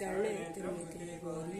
Sarne Tirmiti Gorina